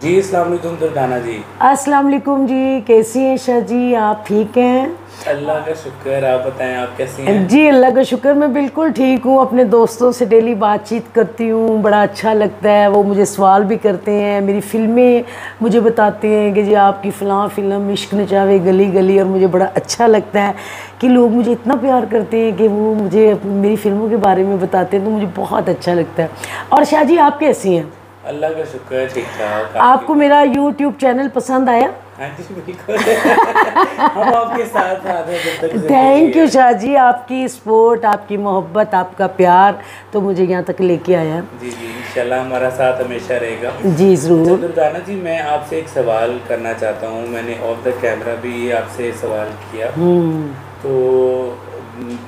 जी अस्सलाम वालेकुम दुर्दाना जी। अस्सलाम वालेकुम जी कैसी हैं शाह जी? आप ठीक हैं? अल्लाह का शुक्र आप बताएँ आप कैसी हैं? जी अल्लाह का शुक्र मैं बिल्कुल ठीक हूँ अपने दोस्तों से डेली बातचीत करती हूँ बड़ा अच्छा लगता है वो मुझे सवाल भी करते हैं मेरी फ़िल्में मुझे बताते हैं कि जी आपकी फ़लाँ फ़िल्म इश्क न नचावे गली गली और मुझे बड़ा अच्छा लगता है कि लोग मुझे इतना प्यार करते हैं कि वो मुझे मेरी फ़िल्मों के बारे में बताते हैं तो मुझे बहुत अच्छा लगता है। और शाह जी आप कैसी हैं? अल्लाह का शुक्र है ठीक ठाक आपको मेरा यूट्यूब चैनल पसंद आया? हाँ जी बिल्कुल। हम आपके साथ साथ हैं जब तक थैंक यू शाह जी आपकी सपोर्ट आपकी मोहब्बत आपका प्यार तो मुझे यहाँ तक लेके आया जी जी इंशाल्लाह हमारा साथ हमेशा रहेगा। जी अच्छा, ज़रूर दुर्दाना जी मैं आपसे एक सवाल करना चाहता हूँ। मैंने ऑफ़ द कैमरा भी आपसे सवाल किया। हम्म, तो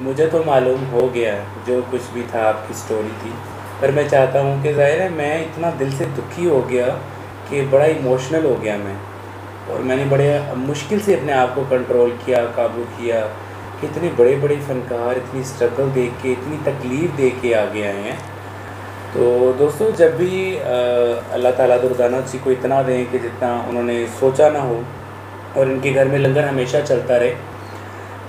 मुझे तो मालूम हो गया जो कुछ भी था आपकी स्टोरी थी। पर मैं चाहता हूँ कि ज़ाहिर है मैं इतना दिल से दुखी हो गया कि बड़ा इमोशनल हो गया मैं। और मैंने बड़े, मुश्किल से अपने आप को कंट्रोल किया, काबू किया कि इतने बड़े बड़े फ़नकार, इतनी स्ट्रगल देख के, इतनी तकलीफ़ देख के आगे आए हैं। तो दोस्तों, जब भी अल्लाह ताला दुर्दाना जी को इतना दें कि जितना उन्होंने सोचा ना हो और इनके घर में लंगर हमेशा चलता रहे,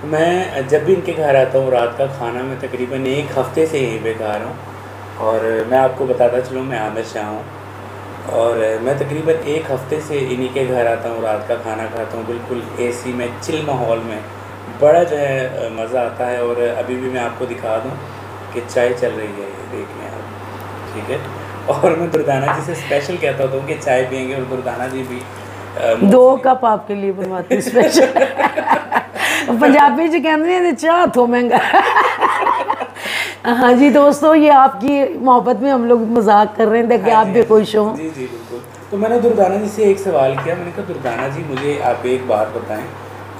मैं जब भी इनके घर आता हूँ, रात का खाना मैं तकरीबन एक हफ़्ते से यहीं पे खा रहा हूँ। और मैं आपको बताता चलूँ मैं आमिर शाह हूँ। और मैं तकरीबन एक हफ़्ते से इन्हीं के घर आता हूँ रात का खाना खाता हूँ। बिल्कुल एसी में चिल माहौल में। बड़ा जो है मज़ा आता है और अभी भी मैं आपको दिखा दूँ कि चाय चल रही है ये देख लें आप। ठीक है? और मैं दुर्दाना जी से स्पेशल कहता हूँ कि चाय पियेंगे और दुर्दाना जी भी दो कप आपके लिए बनवाती स्पेशल पंजाबी च कहते हैं चाह तो महँगा हाँ जी दोस्तों ये आपकी मोहब्बत में हम लोग मज़ाक कर रहे थे कि आप भी खुश हो। जी जी बिल्कुल। तो मैंने दुर्दाना जी से एक सवाल किया। मैंने कहा दुर्दाना जी मुझे आप एक बात बताएँ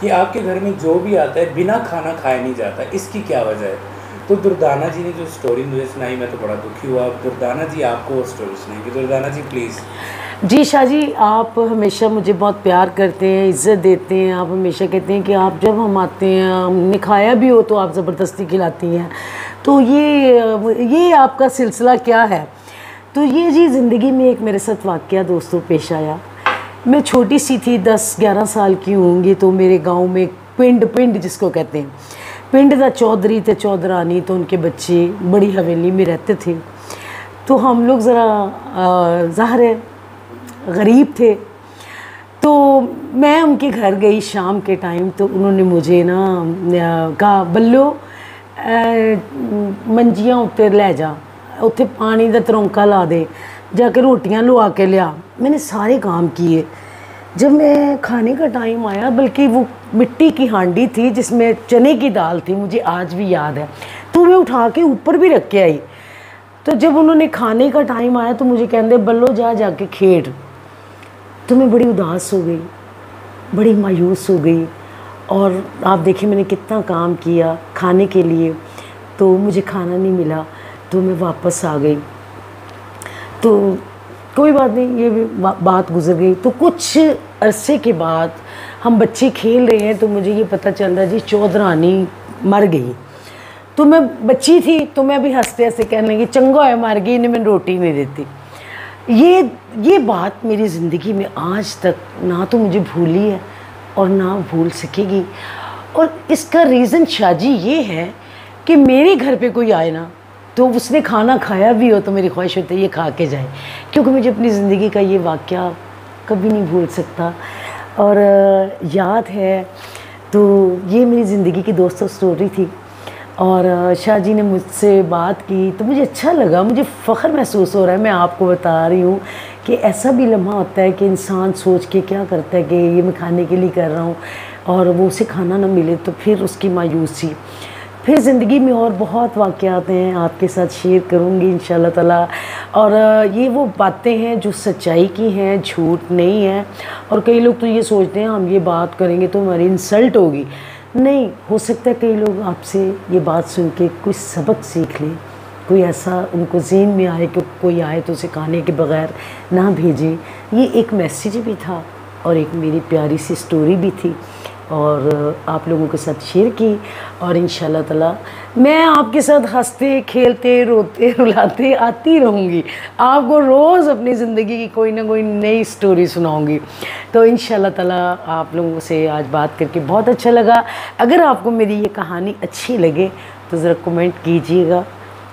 कि आपके घर में जो भी आता है बिना खाना खाए नहीं जाता। इसकी क्या वजह है? तो दुर्दाना जी ने जो स्टोरी मुझे सुनाई मैं तो बड़ा दुखी हुआ। दुर्दाना जी आपको वो स्टोरी सुनाएँगे। दुर्दाना जी प्लीज़ जी शाह जी, आप हमेशा मुझे बहुत प्यार करते हैं, इज़्ज़त देते हैं। आप हमेशा कहते हैं कि आप जब हम आते हैं हमने खाया भी हो तो आप ज़बरदस्ती खिलाती हैं। तो ये ये आपका सिलसिला क्या है? तो ये जी ज़िंदगी में एक मेरे साथ वाक़ दोस्तों पेश आया। मैं छोटी सी थी, दस ग्यारह साल की होंगी तो मेरे गाँव में पिंड पिंड जिसको कहते हैं, पिंड का चौधरी थे चौधरानी तो उनके बच्चे बड़ी हवेली में रहते थे। तो हम लोग ज़रा ज़ाहिर है गरीब थे तो मैं उनके घर गई शाम के टाइम तो उन्होंने मुझे ना अ, कहा बल्लो ਮੰਜੀਆਂ ਉੱਤੇ ਲੈ ਜਾ ਉੱਥੇ पानी ਦਾ ਤਰੌਂਕਾ ला दे जाके रोटियां लुआ के लिया मैंने सारे काम किए जब मैं खाने का टाइम आया बल्कि वो मिट्टी की हांडी थी जिसमें चने की दाल थी मुझे आज भी याद है तो मैं उठा के ऊपर भी रख के आई तो जब उन्होंने खाने का टाइम आया तो मुझे कहते बल्लो जा जाके खेड तो मैं बड़ी उदास हो गई बड़ी मायूस हो गई और आप देखिए मैंने कितना काम किया खाने के लिए तो मुझे खाना नहीं मिला तो मैं वापस आ गई। तो कोई बात नहीं ये भी बा, बात गुजर गई। तो कुछ अरसे के बाद हम बच्चे खेल रहे हैं तो मुझे ये पता चल रहा जी चौधरानी मर गई। तो मैं बच्ची थी तो मैं भी हँसते हँसते कहने लगी चंगा है मर गई इन्हें मैंने रोटी नहीं देती। ये ये बात मेरी ज़िंदगी में आज तक ना तो मुझे भूली है और ना भूल सकेगी। और इसका रीज़न शाजी ये है कि मेरे घर पे कोई आए ना तो उसने खाना खाया भी हो तो मेरी ख्वाहिश होती है ये खा के जाए। क्योंकि मुझे अपनी ज़िंदगी का ये वाक़ कभी नहीं भूल सकता। और याद है तो ये मेरी ज़िंदगी की दोस्तों स्टोरी थी। और शाह जी ने मुझसे बात की तो मुझे अच्छा लगा, मुझे फ़ख्र महसूस हो रहा है, मैं आपको बता रही हूँ कि ऐसा भी लम्हा होता है कि इंसान सोच के क्या करता है कि ये मैं खाने के लिए कर रहा हूँ और वो उसे खाना ना मिले तो फिर उसकी मायूसी। फिर ज़िंदगी में और बहुत वाक़यात हैं, आपके साथ शेयर करूँगी इन ताला। और ये वो बातें हैं जो सच्चाई की हैं, झूठ नहीं है। और कई लोग तो ये सोचते हैं, हम ये बात करेंगे तो हमारी इंसल्ट होगी। नहीं, हो सकता है कई लोग आपसे ये बात सुन के कुछ सबक सीख लें। कोई ऐसा उनको जेन में आए कि कोई आए तो उसे खाने के बगैर ना भेजें। ये एक मैसेज भी था और एक मेरी प्यारी सी स्टोरी भी थी। और आप लोगों के साथ शेयर की और इन ताला मैं आपके साथ हँसते, खेलते, रोते, रुलाते आती रहूँगी। आपको रोज़ अपनी ज़िंदगी की कोई ना कोई नई स्टोरी सुनाऊँगी। तो इन ताला आप लोगों से आज बात करके बहुत अच्छा लगा। अगर आपको मेरी ये कहानी अच्छी लगे तो ज़रा कमेंट कीजिएगा।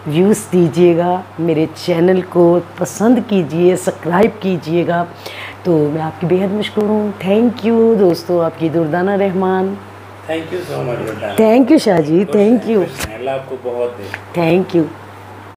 व्यूज़ दीजिएगा मेरे चैनल को पसंद कीजिए सब्सक्राइब कीजिएगा। तो मैं आपकी बेहद मशहूर हूँ। थैंक यू दोस्तों आपकी Durdana Rahman. Thank you so much thank you Shahji thank you आपको बहुत थैंक यू